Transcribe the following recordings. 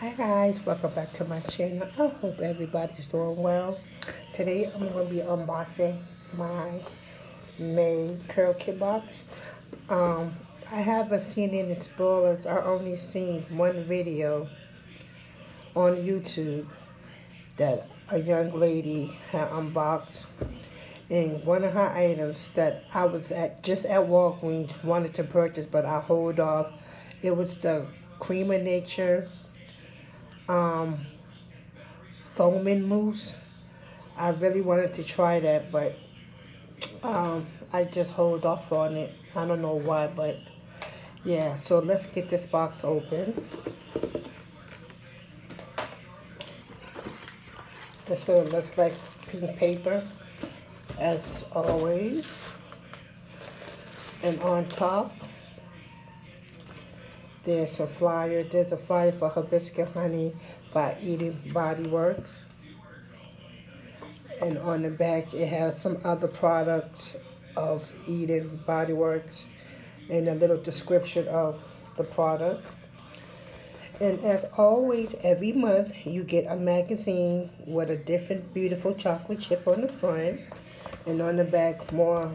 Hi guys, welcome back to my channel. I hope everybody's doing well. Today I'm going to be unboxing my May Curl Kit box. Um, I haven't seen any spoilers. I only seen one video on YouTube that a young lady had unboxed. And one of her items that I was at just at Walgreens wanted to purchase, but I hold off. It was the Cream of Nature um, foaming mousse. I really wanted to try that, but um, I just hold off on it. I don't know why, but yeah. So let's get this box open. This what it looks like, pink paper, as always. And on top, there's a flyer. There's a flyer for Hibiscus Honey by Eden Body Works. And on the back, it has some other products of Eden Body Works and a little description of the product. And as always, every month you get a magazine with a different beautiful chocolate chip on the front. And on the back, more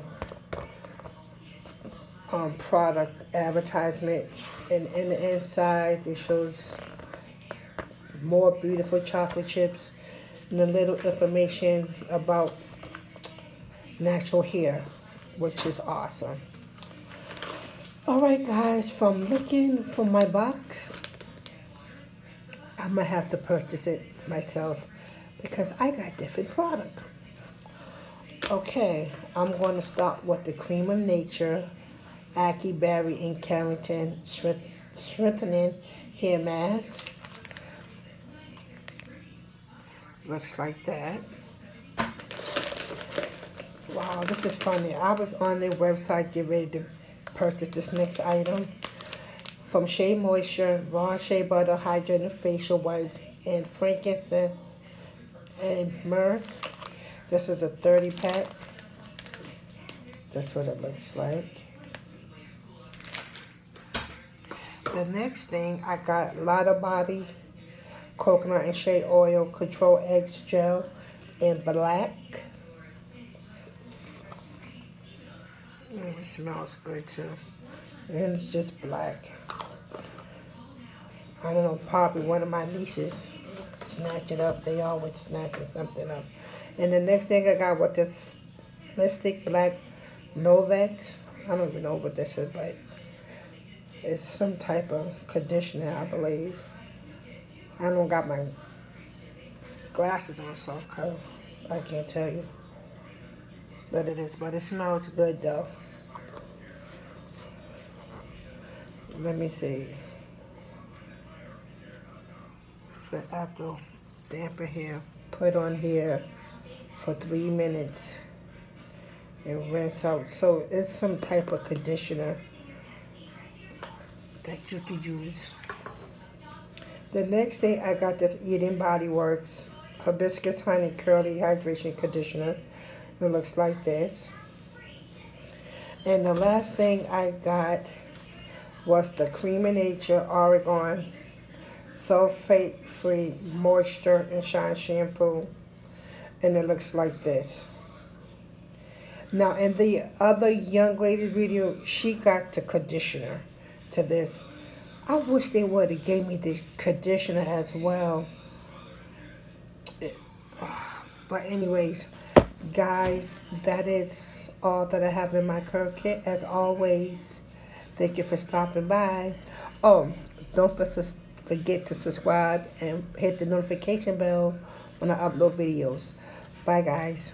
um, product advertisement and in the inside it shows more beautiful chocolate chips and a little information about natural hair which is awesome. All right guys from looking for my box I'm gonna have to purchase it myself because I got different product. Okay I'm to start with the cream of nature Aki Berry in Carrington Strengthening Hair Mask. Looks like that. Wow, this is funny. I was on their website getting ready to purchase this next item. From Shea Moisture, Raw Shea Butter, Hydrating Facial Wipes, and Frankincense and Myrrh. This is a 30 pack. That's what it looks like. The next thing, I got Lotta Body Coconut and Shea Oil Control X Gel in black. Mm, it smells good too. And it's just black. I don't know, probably one of my nieces snatch it up. They always snatching something up. And the next thing I got was this Mystic Black Novex. I don't even know what this is, but it's some type of conditioner, I believe. I don't got my glasses on, so I can't tell you what it is. But it smells good, though. Let me see. It's an apple damper here. Put on here for three minutes and rinse out. So it's some type of conditioner that you can use. The next thing I got this Eden Body Works Hibiscus Honey Curly Hydration Conditioner. It looks like this. And the last thing I got was the Cream of Nature Argan Sulfate Free Moisture and Shine Shampoo. And it looks like this. Now, in the other young lady's video, she got the conditioner to this. I wish they would have gave me the conditioner as well. But anyways, guys, that is all that I have in my curl kit. As always, thank you for stopping by. Oh, don't forget to subscribe and hit the notification bell when I upload videos. Bye, guys.